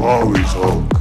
glory's hope.